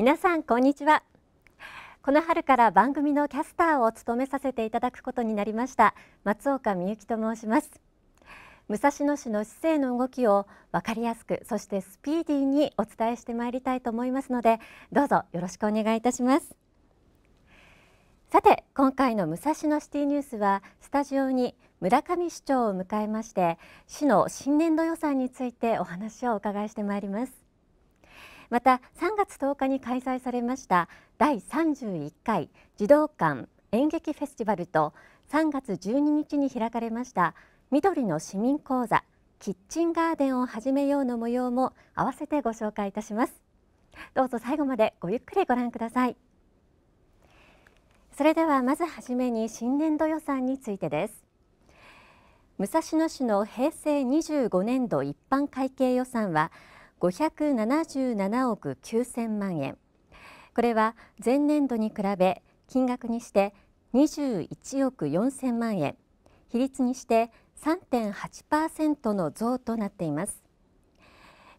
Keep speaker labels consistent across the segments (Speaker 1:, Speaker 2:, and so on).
Speaker 1: 皆さんこんにちは。この春から番組のキャスターを務めさせていただくことになりました松岡美幸と申します。武蔵野市の市政の動きを分かりやすくそしてスピーディーにお伝えしてまいりたいと思いますのでどうぞよろしくお願いいたします。さて今回の武蔵野シティニュースはスタジオに村上市長を迎えまして市の新年度予算についてお話をお伺いしてまいります。また3月10日に開催されました第31回児童館演劇フェスティバルと3月12日に開かれました緑の市民講座キッチンガーデンを始めようの模様も合わせてご紹介いたしますどうぞ最後までごゆっくりご覧くださいそれではまずはじめに新年度予算についてです武蔵野市の平成25年度一般会計予算は577億9000万円。これは前年度に比べ金額にして21億4000万円。比率にして3.8%の増となっています。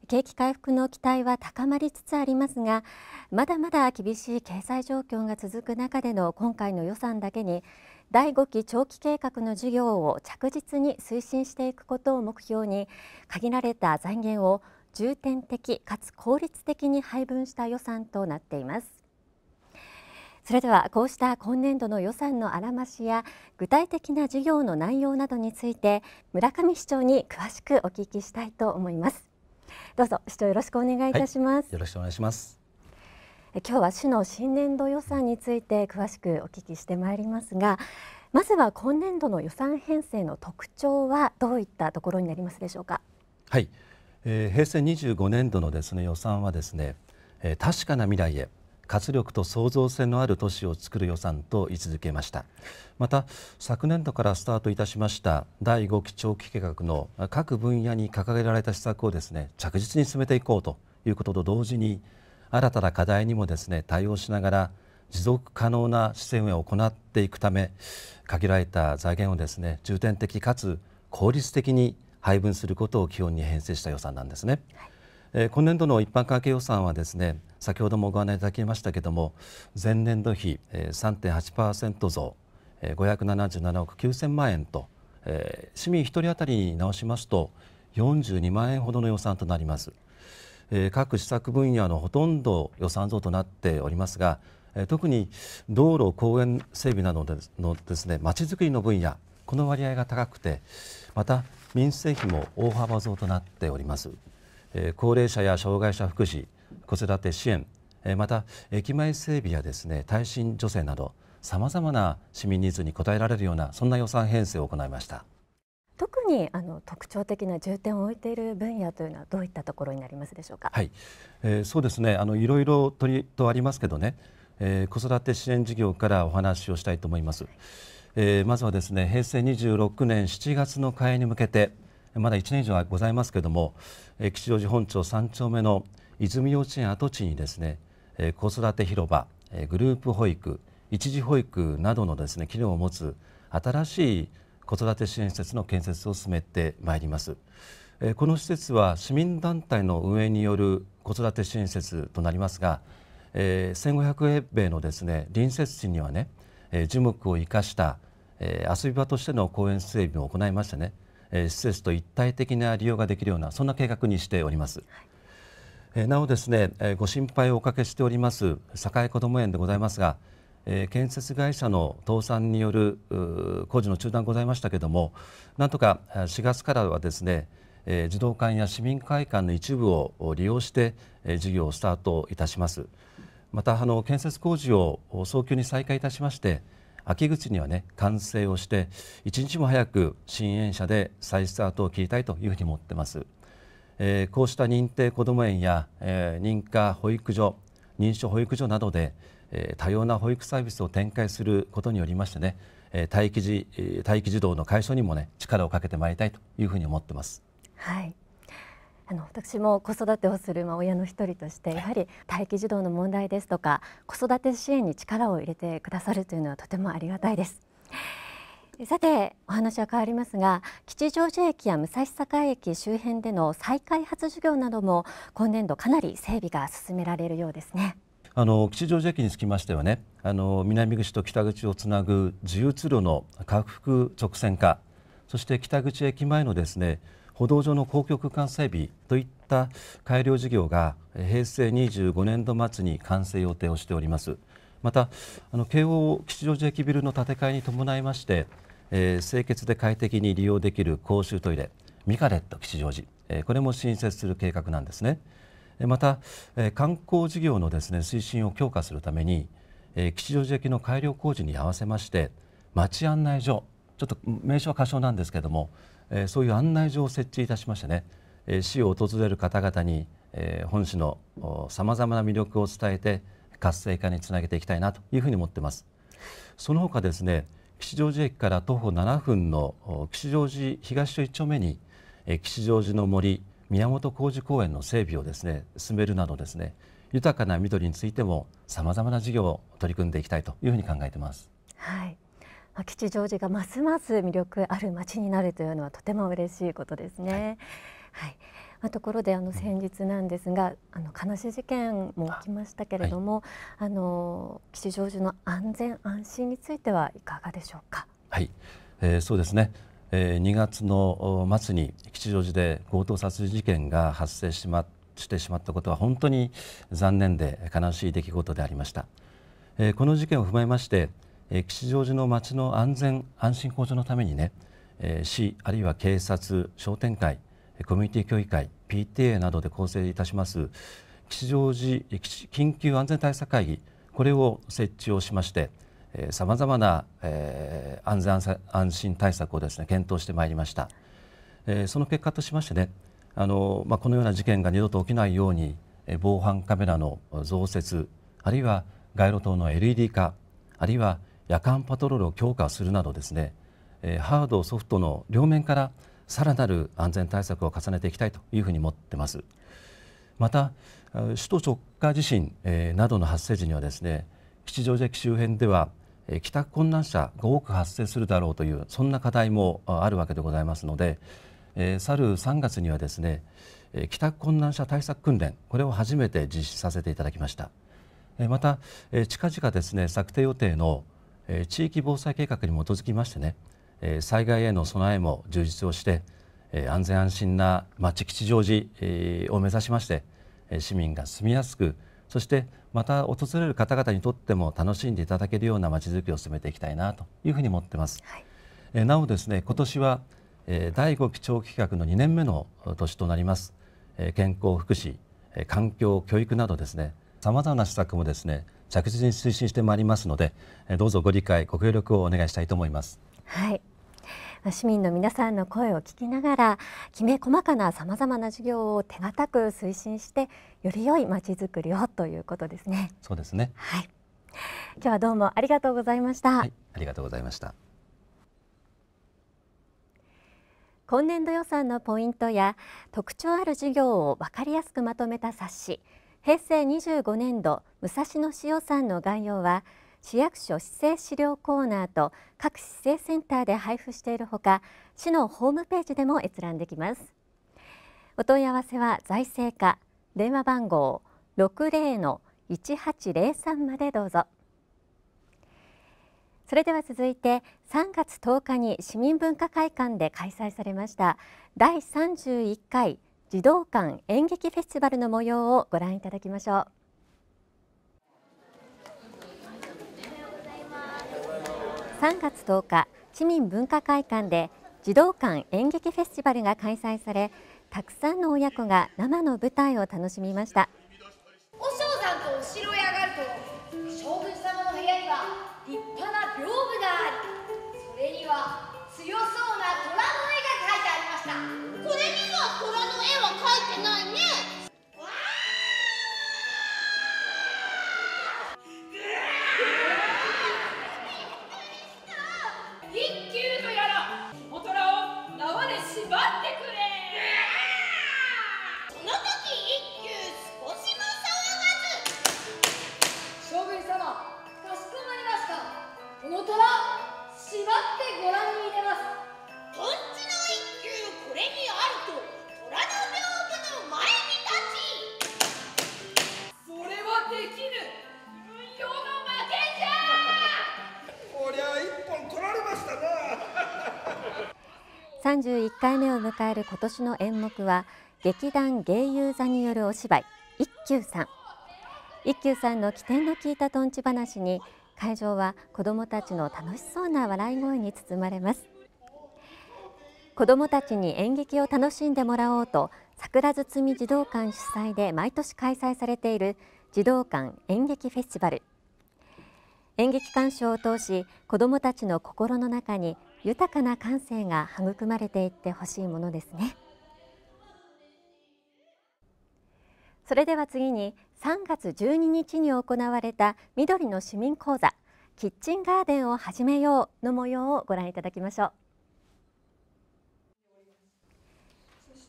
Speaker 1: 景気回復の期待は高まりつつありますがまだまだ厳しい経済状況が続く中での今回の予算だけに第5期長期計画の事業を着実に推進していくことを目標に限られた財源を重点的かつ効率的に配分した予算となっています。それではこうした今年度の予算のあらましや具体的な事業の内容などについて村上市長に詳しくお聞きしたいと思います。どうぞ市長よろしくお願いいたします、はい、
Speaker 2: よろしくお願いします。
Speaker 1: 今日は市の新年度予算について詳しくお聞きしてまいりますがまずは今年度の予算編成の特徴はどういったところになりますでしょうか？
Speaker 2: はい、えー、平成25年度のですね予算はですね、えー、確かな未来へ活力と創造性のある都市を作る予算と位置づけました。また昨年度からスタートいたしました第5期長期計画の各分野に掲げられた施策をですね着実に進めていこうということと同時に新たな課題にもですね対応しながら持続可能な施政運営を行っていくため限られた財源をですね重点的かつ効率的に配分することを基本に編成した予算なんですね。はいえー、今年度の一般会計予算はですね先ほどもご案内いただきましたけれども前年度比、えー、3.8%増、えー、577億9000万円と、えー、市民1人当たりに直しますと42万円ほどの予算となります、えー、各施策分野のほとんど予算増となっておりますが、えー、特に道路公園整備などのですねまちづくりの分野この割合が高くてまた民生費も大幅増となっております。高齢者や障害者福祉子育て支援また駅前整備やですね耐震助成などさまざまな市民ニーズに応えられるようなそんな予算編成を行いました
Speaker 1: 特にあの特徴的な重点を置いている分野というのはどういったところになりますでしょうか？
Speaker 2: はい、えー、そうですねあのいろいろとりとありますけどね、えー、子育て支援事業からお話をしたいと思います。えー、まずはですね平成26年7月の開園に向けてまだ1年以上はございますけれども、え吉祥寺本町3丁目の泉幼稚園跡地にですね、え子育て広場、えグループ保育一時保育などのですね機能を持つ新しい子育て支援施設の建設を進めてまいります。えこの施設は市民団体の運営による子育て支援施設となりますが、えー、1500平米のですね隣接地にはね、えー、樹木を生かした、えー、遊び場としての公園整備を行いましてね施設と一体的な利用ができるようなそんな計画にしております。はい、なおですねご心配をおかけしております栄こども園でございますが建設会社の倒産による工事の中断ございましたけれどもなんとか4月からはですね児童館や市民会館の一部を利用して事業をスタートいたしますまたあの建設工事を早急に再開いたしまして秋口にはね完成をして一日も早く新園舎で再スタートを切りたいというふうに思ってます、えー、こうした認定こども園や、えー、認可保育所認証保育所などで、えー、多様な保育サービスを展開することによりましてね、えー、待機児待機児童の解消にもね力をかけてまいりたいというふうに思ってます。
Speaker 1: はい。あの私も子育てをするまあ親の一人としてやはり待機児童の問題ですとか子育て支援に力を入れてくださるというのはとてもありがたいです。さてお話は変わりますが吉祥寺駅や武蔵境駅周辺での再開発事業なども今年度かなり整備が進められるようですね。
Speaker 2: あの吉祥寺駅につきましてはねあの南口と北口をつなぐ自由通路の拡幅直線化そして北口駅前のですね歩道上の公共空間整備といった改良事業が平成25年度末に完成予定をしております。またあの京王吉祥寺駅ビルの建て替えに伴いまして、えー、清潔で快適に利用できる公衆トイレミカレット吉祥寺、えー、これも新設する計画なんですね。また、えー、観光事業のですね推進を強化するために、えー、吉祥寺駅の改良工事に合わせまして町案内所ちょっと名称は過小なんですけれども、えー、そういう案内所を設置いたしましてね、えー、市を訪れる方々に、えー、本市のさまざまな魅力を伝えて活性化につなげていきたいなというふうに思ってます。その他ですね吉祥寺駅から徒歩7分の吉祥寺東署1丁目に吉祥寺の森宮本工事公園の整備をですね進めるなどですね豊かな緑についてもさまざまな事業を取り組んでいきたいというふうに考えてます。
Speaker 1: はい。吉祥寺がますます魅力ある街になるというのはとても嬉しいことですね。はい、はいまあ、ところであの先日なんですが、あの悲しい事件も起きましたけれども、あ、はい、の吉祥寺の安全安心についてはいかがでしょうか？
Speaker 2: はい、えー、そうですね。えー、2月の末に吉祥寺で強盗殺人事件が発生しましてしまったことは本当に残念で悲しい出来事でありました。えー、この事件を踏まえまして、えー、吉祥寺の街の安全安心向上のためにね、えー、市あるいは警察商店会コミュニティ協議会 PTA などで構成いたします吉祥寺緊急安全対策会議これを設置をしましてさまざまな、えー、安全安心対策をですね検討してまいりました、えー、その結果としましてねあの、まあ、このような事件が二度と起きないように、えー、防犯カメラの増設あるいは街路灯の LED 化あるいは夜間パトロールを強化するなどですね、えー、ハードソフトの両面からさらなる安全対策を重ねていきたいというふうに思ってます。また首都直下地震、えー、などの発生時にはですね吉祥寺駅周辺では、え、帰宅困難者が多く発生するだろうというそんな課題もあるわけでございますので、えー、去る3月にはですね、え、帰宅困難者対策訓練これを初めて実施させていただきました。え、また、え、近々ですね策定予定の、えー、地域防災計画に基づきましてね災害への備えも充実をして安全安心な町吉祥寺を目指しまして市民が住みやすくそしてまた訪れる方々にとっても楽しんでいただけるようなまちづくりを進めていきたいなというふうに思っています。はい、なおですね今年は第5基調企画の2年目の年となります。健康福祉環境教育などですねさまざまな施策もですね着実に推進してまいりますのでどうぞご理解ご協力をお願いしたいと思います。
Speaker 1: はい市民の皆さんの声を聞きながらきめ細かなさまざまな事業を手堅く推進してより良いまちづくりをということですね。
Speaker 2: そうですね。
Speaker 1: はい。今日はどうもありがとうございました。はい、
Speaker 2: ありがとうございました。
Speaker 1: 今年度予算のポイントや特徴ある事業を分かりやすくまとめた冊子平成25年度武蔵野市予算の概要は市役所市政資料コーナーと各市政センターで配布しているほか市のホームページでも閲覧できます。お問い合わせは財政課電話番号60-1803までどうぞ。それでは続いて3月10日に市民文化会館で開催されました第31回児童館演劇フェスティバルの模様をご覧いただきましょう。3月10日市民文化会館で児童館演劇フェスティバルが開催されたくさんの親子が生の舞台を楽しみました。31回目を迎える今年の演目は劇団芸友座によるお芝居一休さん。一休さんの起点の効いたとんち話に会場は子どもたちの楽しそうな笑い声に包まれます。子どもたちに演劇を楽しんでもらおうと桜堤児童館主催で毎年開催されている児童館演劇フェスティバル。演劇鑑賞を通し子どもたちの心の中に豊かな感性が育まれていってほしいものですね。それでは次に3月12日に行われた緑の市民講座キッチンガーデンを始めようの模様をご覧いただきましょう。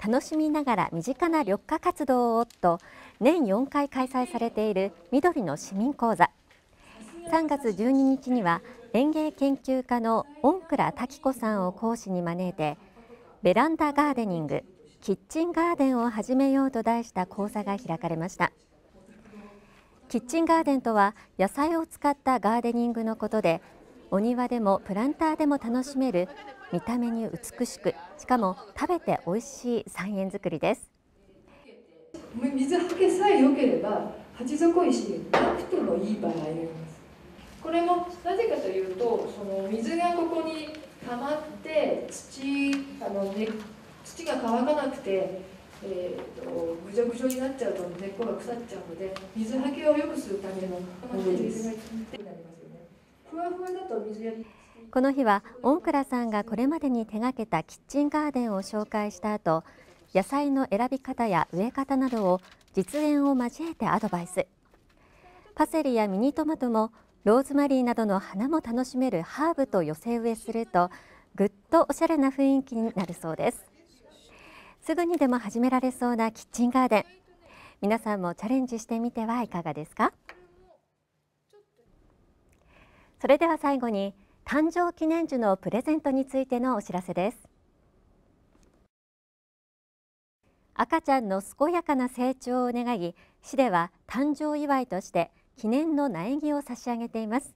Speaker 1: 楽しみながら身近な緑化活動をと年4回開催されている緑の市民講座。3月12日には園芸研究家の御倉滝子さんを講師に招いてベランダガーデニングキッチンガーデンを始めようと題した講座が開かれました。キッチンガーデンとは野菜を使ったガーデニングのことでお庭でもプランターでも楽しめる見た目に美しくしかも食べて美味しい菜園作りです。
Speaker 3: 水はけさえ良ければ鉢底石なくてもいい場合があります。これもなぜかというとその水がここに溜まって土あの、ね、土が乾かなくてえーと、ぐじょぐじょになっちゃうと根っこが腐っちゃうので水はけを良くするためのこの水がふわふわだと水や
Speaker 1: この日は御倉さんがこれまでに手がけたキッチンガーデンを紹介した後野菜の選び方や植え方などを実演を交えてアドバイス。パセリやミニトマトもローズマリーなどの花も楽しめるハーブと寄せ植えするとぐっとおしゃれな雰囲気になるそうです。すぐにでも始められそうなキッチンガーデン。皆さんもチャレンジしてみてはいかがですか？それでは最後に誕生記念樹のプレゼントについてのお知らせです。赤ちゃんの健やかな成長を願い市では誕生祝いとして記念の苗木を差し上げています。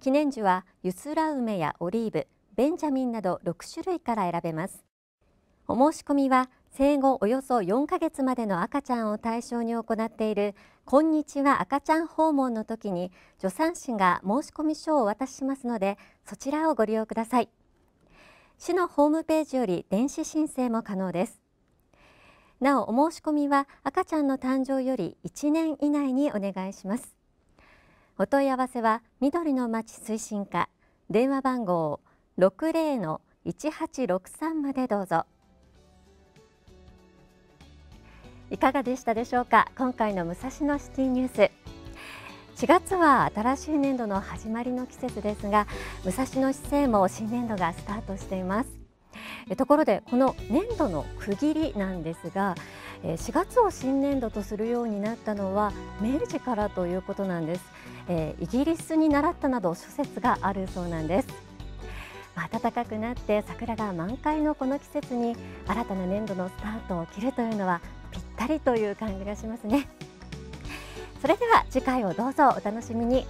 Speaker 1: 記念樹はユスラ梅やオリーブベンジャミンなど6種類から選べます。お申し込みは生後およそ4ヶ月までの赤ちゃんを対象に行っているこんにちは赤ちゃん訪問の時に助産師が申し込み書をお渡ししますのでそちらをご利用ください。市のホームページより電子申請も可能です。なおお申し込みは赤ちゃんの誕生より1年以内にお願いします。お問い合わせは緑の町推進課電話番号60-1863までどうぞ。いかがでしたでしょうか？今回の武蔵野シティニュース。4月は新しい年度の始まりの季節ですが武蔵野市政も新年度がスタートしています。ところでこの年度の区切りなんですが4月を新年度とするようになったのは明治からということなんです。イギリスに習ったなど諸説があるそうなんです。暖かくなって桜が満開のこの季節に新たな年度のスタートを切るというのはぴったりという感じがしますね。それでは次回をどうぞお楽しみに。